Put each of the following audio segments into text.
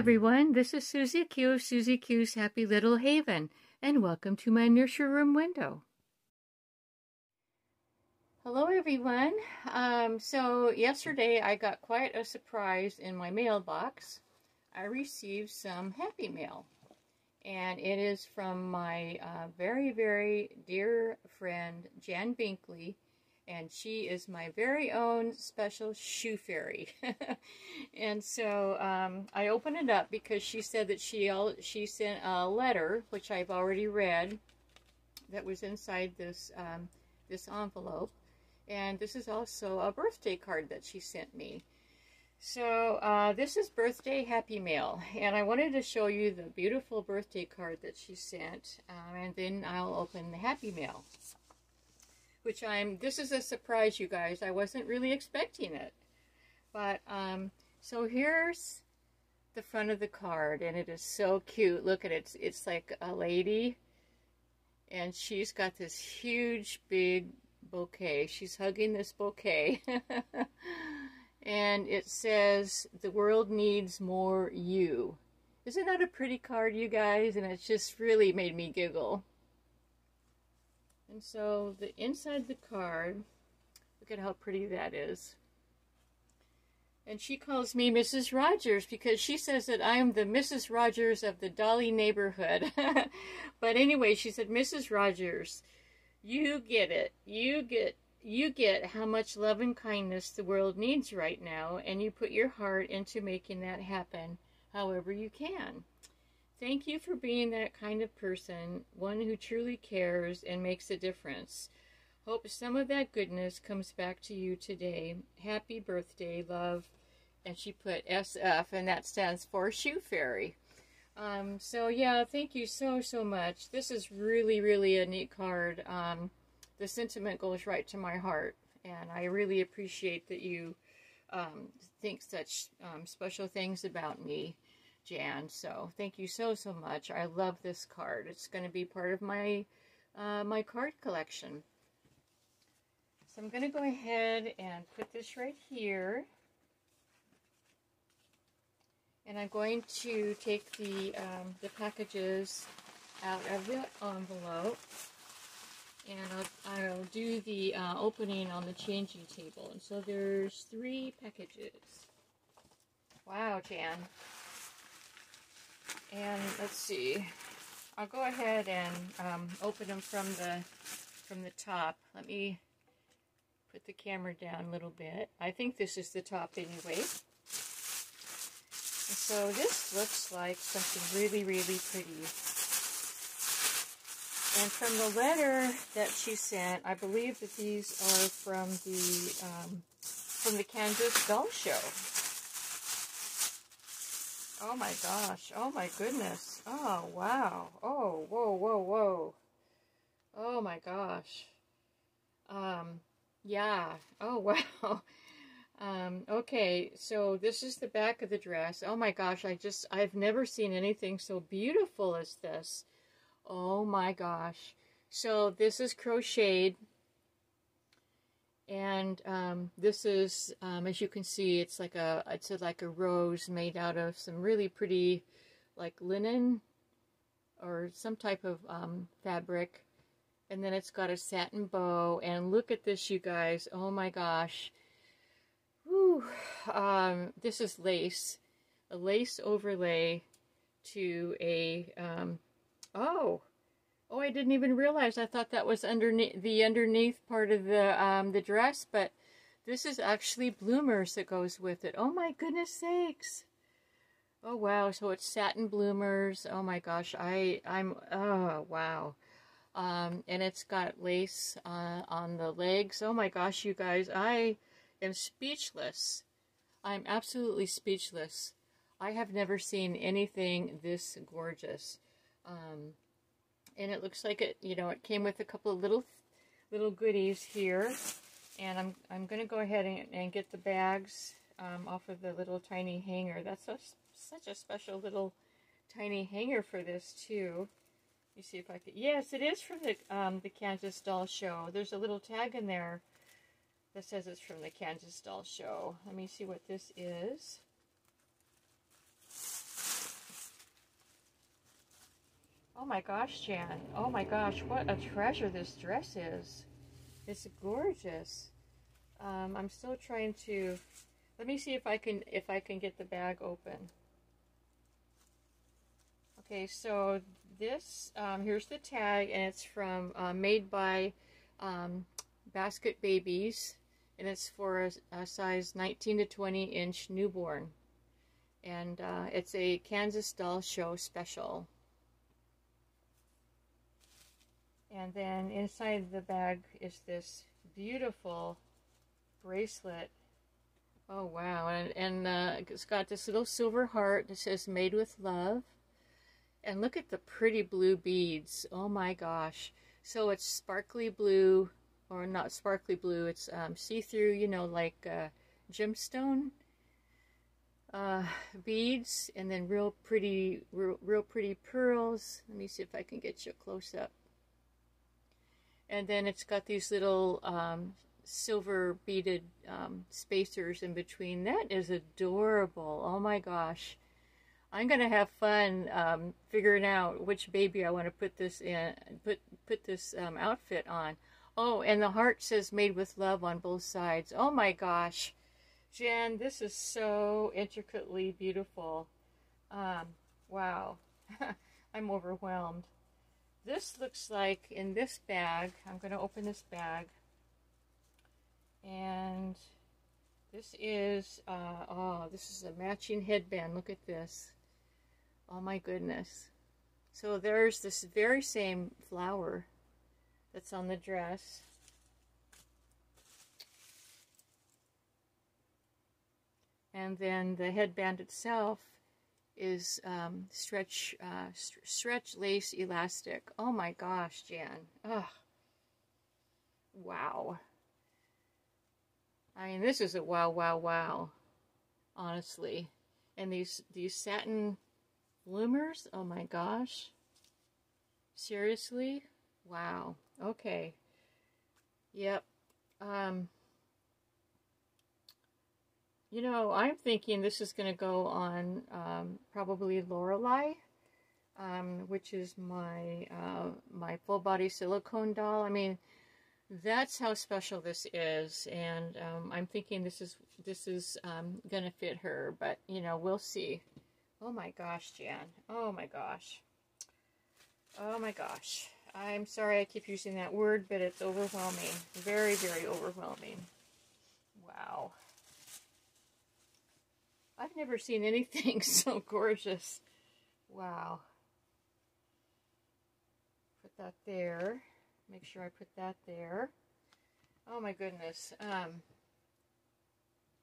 everyone. This is Suzy Q of Suzy Q's Happy Little Haven, and welcome to my nursery room window. Hello, everyone. Um, so, yesterday I got quite a surprise in my mailbox. I received some happy mail, and it is from my uh, very, very dear friend Jan Binkley and she is my very own special shoe fairy. and so um, I opened it up because she said that she she sent a letter, which I've already read, that was inside this um, this envelope, and this is also a birthday card that she sent me. So uh, this is birthday happy mail, and I wanted to show you the beautiful birthday card that she sent, um, and then I'll open the happy mail which I'm, this is a surprise, you guys. I wasn't really expecting it. But, um, so here's the front of the card, and it is so cute. Look at it. It's, it's like a lady, and she's got this huge, big bouquet. She's hugging this bouquet. and it says, the world needs more you. Isn't that a pretty card, you guys? And it just really made me giggle. And so the inside the card, look at how pretty that is. And she calls me Mrs. Rogers because she says that I am the Mrs. Rogers of the Dolly neighborhood. but anyway, she said, Mrs. Rogers, you get it. You get you get how much love and kindness the world needs right now, and you put your heart into making that happen however you can. Thank you for being that kind of person, one who truly cares and makes a difference. Hope some of that goodness comes back to you today. Happy birthday, love. And she put SF, and that stands for Shoe Fairy. Um, so, yeah, thank you so, so much. This is really, really a neat card. Um, the sentiment goes right to my heart, and I really appreciate that you um, think such um, special things about me. Jan. So thank you so, so much. I love this card. It's going to be part of my, uh, my card collection. So I'm going to go ahead and put this right here. And I'm going to take the, um, the packages out of the envelope. And I'll, I'll do the uh, opening on the changing table. And so there's three packages. Wow, Jan. And let's see. I'll go ahead and um, open them from the from the top. Let me put the camera down a little bit. I think this is the top anyway. So this looks like something really, really pretty. And from the letter that she sent, I believe that these are from the um, from the Kansas Doll Show. Oh my gosh. Oh my goodness. Oh, wow. Oh, whoa, whoa, whoa. Oh my gosh. Um, yeah. Oh, wow. Um, okay, so this is the back of the dress. Oh my gosh, I just, I've never seen anything so beautiful as this. Oh my gosh. So this is crocheted and um, this is, um, as you can see, it's like a it's a, like a rose made out of some really pretty, like linen, or some type of um, fabric. And then it's got a satin bow. And look at this, you guys. Oh my gosh. Whew. Um, this is lace, a lace overlay to a. Oh, Oh, I didn't even realize. I thought that was underneath the underneath part of the um, the dress, but this is actually bloomers that goes with it. Oh my goodness sakes! Oh wow! So it's satin bloomers. Oh my gosh! I I'm oh wow! Um, and it's got lace uh, on the legs. Oh my gosh, you guys! I am speechless. I'm absolutely speechless. I have never seen anything this gorgeous. Um, and it looks like it, you know, it came with a couple of little little goodies here. And I'm, I'm going to go ahead and, and get the bags um, off of the little tiny hanger. That's a, such a special little tiny hanger for this, too. me see if I can. Yes, it is from the um, the Kansas Doll Show. There's a little tag in there that says it's from the Kansas Doll Show. Let me see what this is. Oh my gosh, Jan. Oh my gosh, what a treasure this dress is. It's gorgeous. Um, I'm still trying to. Let me see if I can if I can get the bag open. Okay, so this um, here's the tag, and it's from uh, made by um, Basket Babies, and it's for a, a, size 19 to 20 inch newborn, and uh, it's a Kansas Doll Show special. And then inside the bag is this beautiful bracelet. Oh wow! And and uh, it's got this little silver heart that says "Made with Love." And look at the pretty blue beads. Oh my gosh! So it's sparkly blue, or not sparkly blue. It's um, see-through. You know, like uh, gemstone uh, beads, and then real pretty, real, real pretty pearls. Let me see if I can get you a close up. And then it's got these little um, silver beaded um, spacers in between. That is adorable. Oh my gosh. I'm gonna have fun um, figuring out which baby I want to put this in, put put this um, outfit on. Oh, and the heart says "Made with Love" on both sides. Oh my gosh, Jen, this is so intricately beautiful. Um, wow, I'm overwhelmed. This looks like in this bag, I'm going to open this bag, and this is, uh, oh, this is a matching headband. Look at this. Oh my goodness. So there's this very same flower that's on the dress. And then the headband itself is um, stretch uh, st stretch lace elastic. Oh my gosh, Jan. Ugh. Wow. I mean, this is a wow, wow, wow. Honestly. And these, these satin bloomers, oh my gosh. Seriously? Wow. Okay. Yep. Um, you know, I'm thinking this is going to go on um, probably Lorelei, um, which is my uh, my full body silicone doll. I mean, that's how special this is, and um, I'm thinking this is this is um, going to fit her. But you know, we'll see. Oh my gosh, Jan. Oh my gosh. Oh my gosh. I'm sorry I keep using that word, but it's overwhelming. Very, very overwhelming. Wow. I've never seen anything so gorgeous. Wow. Put that there. Make sure I put that there. Oh my goodness. Um,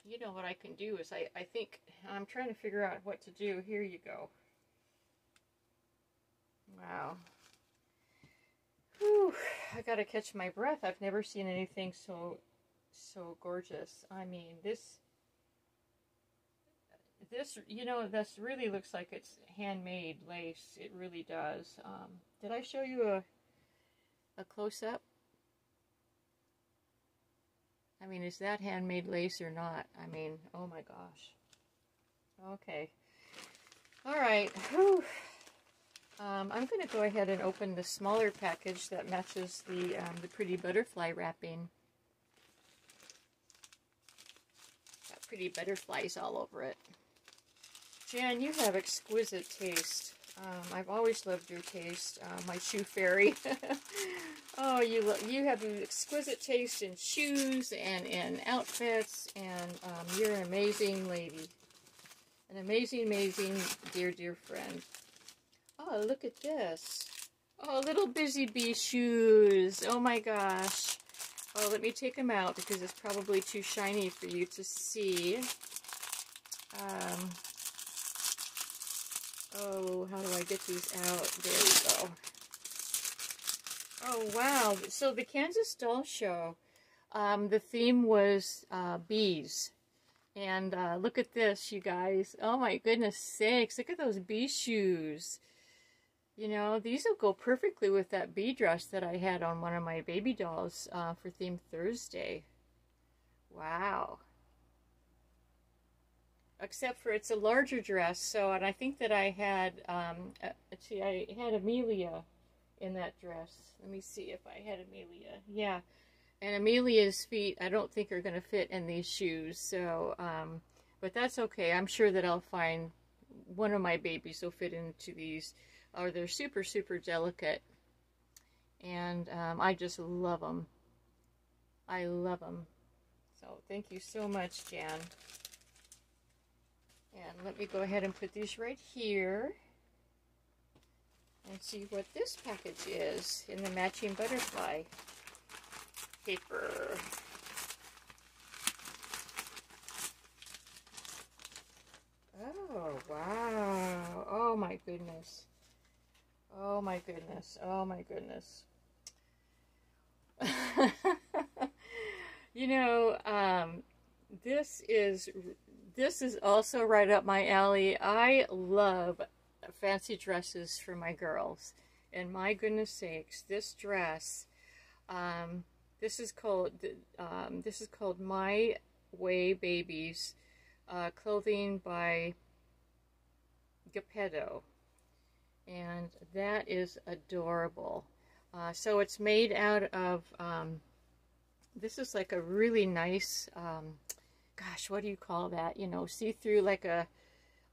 you know what I can do is I, I think, I'm trying to figure out what to do. Here you go. Wow. Whew, I gotta catch my breath. I've never seen anything so, so gorgeous. I mean, this this, you know, this really looks like it's handmade lace. It really does. Um, did I show you a, a close-up? I mean, is that handmade lace or not? I mean, oh my gosh. Okay. All right. Um, I'm going to go ahead and open the smaller package that matches the, um, the pretty butterfly wrapping. Got pretty butterflies all over it. Jan, you have exquisite taste. Um, I've always loved your taste, uh, my shoe fairy. oh, you you have an exquisite taste in shoes and in outfits, and um, you're an amazing lady. An amazing, amazing, dear, dear friend. Oh, look at this. Oh, little busy bee shoes. Oh my gosh. Oh, let me take them out because it's probably too shiny for you to see. Um, Oh, how do I get these out? There we go. Oh, wow. So the Kansas Doll Show, um, the theme was uh, bees. And uh, look at this, you guys. Oh, my goodness sakes. Look at those bee shoes. You know, these will go perfectly with that bee dress that I had on one of my baby dolls uh, for Theme Thursday. Wow. Except for it's a larger dress, so, and I think that I had, um, uh, see, I had Amelia in that dress. Let me see if I had Amelia. Yeah. And Amelia's feet, I don't think are going to fit in these shoes, so, um, but that's okay. I'm sure that I'll find one of my babies will fit into these or they're super, super delicate. And um, I just love them. I love them. So thank you so much, Jan. And let me go ahead and put these right here. And see what this package is in the matching butterfly paper. Oh, wow. Oh, my goodness. Oh my goodness. Oh my goodness. you know, um, this is this is also right up my alley. I love fancy dresses for my girls. And my goodness sakes, this dress, um, this is called um, this is called My Way Babies, uh, clothing by Geppetto and that is adorable. Uh, so it's made out of, um, this is like a really nice, um, gosh, what do you call that? You know, see-through like a,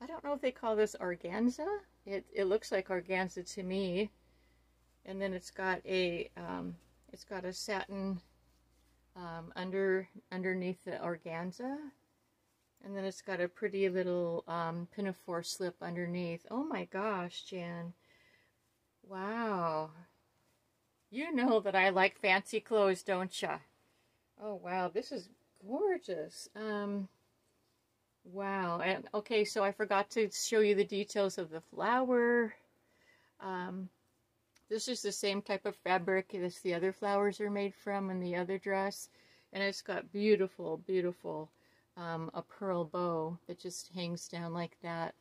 I don't know if they call this organza. It, it looks like organza to me. And then it's got a, um, it's got a satin um, under underneath the organza. And then it's got a pretty little um, pinafore slip underneath. Oh my gosh, Jan. Wow. You know that I like fancy clothes, don't ya? Oh, wow. This is gorgeous. Um, wow. And okay, so I forgot to show you the details of the flower. Um, this is the same type of fabric as the other flowers are made from in the other dress. And it's got beautiful, beautiful um, a pearl bow that just hangs down like that.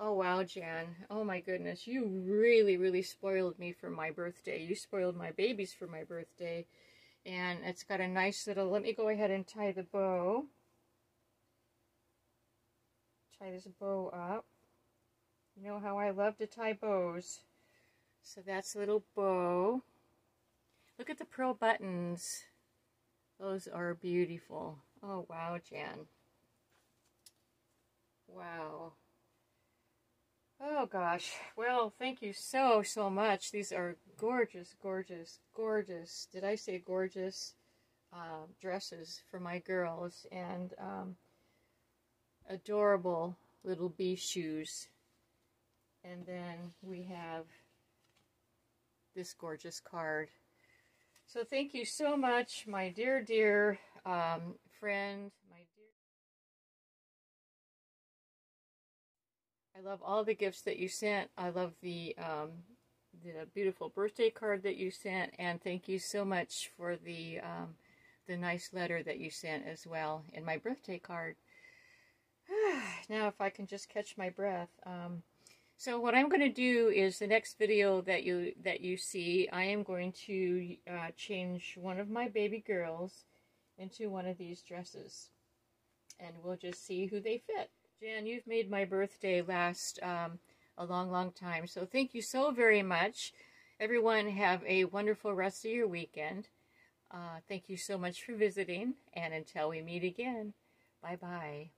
Oh, wow, Jan. Oh, my goodness. You really, really spoiled me for my birthday. You spoiled my babies for my birthday. And it's got a nice little... Let me go ahead and tie the bow. Tie this bow up. You know how I love to tie bows. So that's a little bow. Look at the pearl buttons. Those are beautiful. Oh, wow, Jan. Wow. Oh, gosh. Well, thank you so, so much. These are gorgeous, gorgeous, gorgeous, did I say gorgeous, uh, dresses for my girls. And um, adorable little bee shoes. And then we have this gorgeous card. So thank you so much, my dear, dear um, friend, love all the gifts that you sent. I love the um, the beautiful birthday card that you sent, and thank you so much for the um, the nice letter that you sent as well in my birthday card. now, if I can just catch my breath. Um, so what I'm going to do is the next video that you that you see, I am going to uh, change one of my baby girls into one of these dresses. And we'll just see who they fit. Jan, you've made my birthday last um, a long, long time. So thank you so very much. Everyone have a wonderful rest of your weekend. Uh, thank you so much for visiting. And until we meet again, bye-bye.